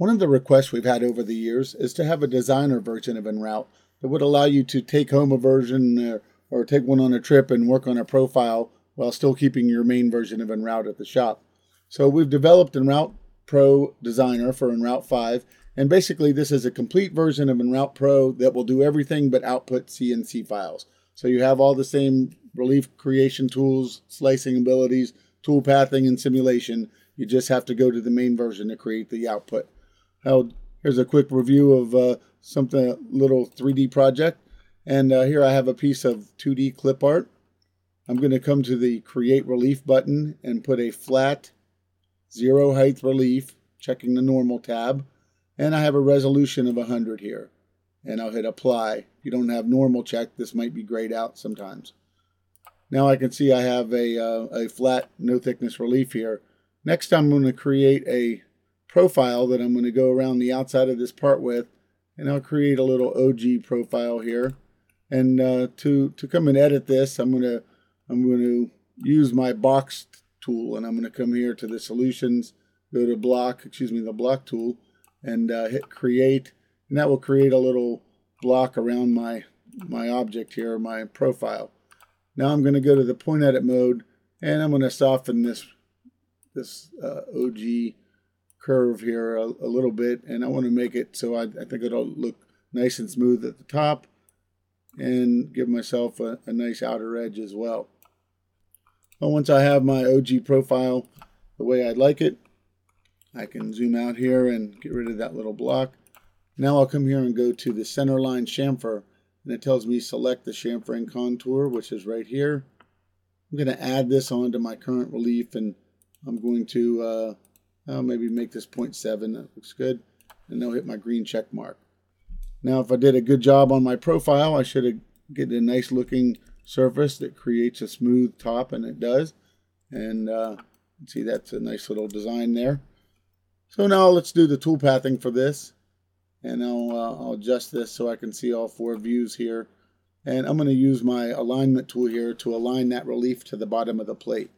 One of the requests we've had over the years is to have a designer version of EnRoute that would allow you to take home a version or, or take one on a trip and work on a profile while still keeping your main version of EnRoute at the shop. So we've developed EnRoute Pro Designer for EnRoute 5, and basically this is a complete version of EnRoute Pro that will do everything but output CNC files. So you have all the same relief creation tools, slicing abilities, tool pathing, and simulation. You just have to go to the main version to create the output. Now, here's a quick review of uh, something, a little 3D project. And uh, here I have a piece of 2D clip art. I'm going to come to the Create Relief button and put a flat zero height relief, checking the normal tab. And I have a resolution of 100 here. And I'll hit apply. If you don't have normal check, this might be grayed out sometimes. Now I can see I have a, uh, a flat no thickness relief here. Next I'm going to create a profile that I'm going to go around the outside of this part with and I'll create a little ogee profile here. And uh, to to come and edit this I'm going to I'm going to use my box tool and I'm going to come here to the solutions go to block excuse me the block tool and uh, hit create. And that will create a little block around my my object here my profile. Now I'm going to go to the point edit mode and I'm going to soften this this uh, ogee curve here a, a, little bit and I want to make it so I, I, think it'll look nice and smooth at the top and give myself a, a nice outer edge as well. Well, once I have my ogee profile the way I'd like it, I can zoom out here and get rid of that little block. Now I'll come here and go to the center line chamfer and it tells me select the chamfering contour which is right here. I'm going to add this onto my current relief and I'm going to uh, I'll maybe make this 0.7. That looks good. And I'll hit my green check mark. Now, if I did a good job on my profile, I should get a nice looking surface that creates a smooth top, and it does. And uh, see, that's a nice little design there. So now let's do the tool pathing for this. And I'll, uh, I'll adjust this so I can see all four views here. And I'm going to use my alignment tool here to align that relief to the bottom of the plate.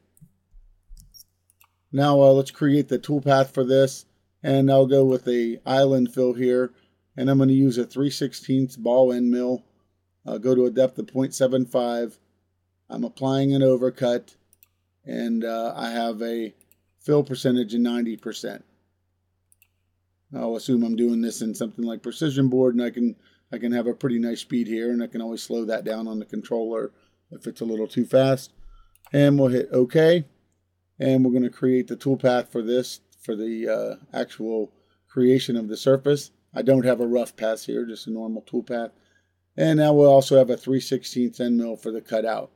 Now uh, let's create the toolpath for this and I'll go with a island fill here and I'm going to use a 3 16 ball end mill. I'll go to a depth of 0.75. I'm applying an overcut and uh, I have a fill percentage of 90%. I'll assume I'm doing this in something like precision board and I can I can have a pretty nice speed here and I can always slow that down on the controller if it's a little too fast. And we'll hit OK and we're going to create the toolpath for this for the uh, actual creation of the surface. I don't have a rough pass here, just a normal toolpath. And now we'll also have a 3 16th end mill for the cutout.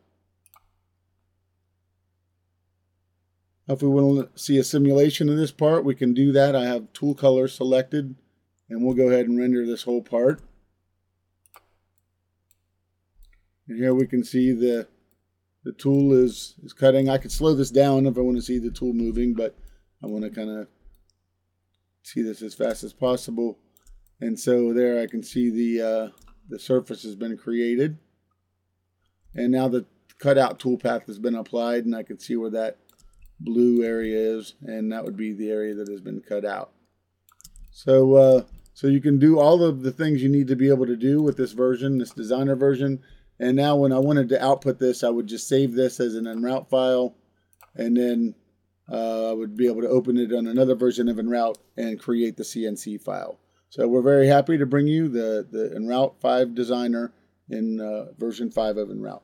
If we want to see a simulation of this part, we can do that. I have tool color selected, and we'll go ahead and render this whole part. And here we can see the the tool is, is cutting. I could slow this down if I want to see the tool moving, but I want to kind of see this as fast as possible. And so there I can see the, uh, the surface has been created. And now the cutout toolpath has been applied and I can see where that blue area is and that would be the area that has been cut out. So, uh, so you can do all of the things you need to be able to do with this version, this designer version. And now when I wanted to output this, I would just save this as an EnRoute file, and then uh, I would be able to open it on another version of EnRoute and create the CNC file. So we're very happy to bring you the, the EnRoute 5 Designer in uh, version 5 of EnRoute.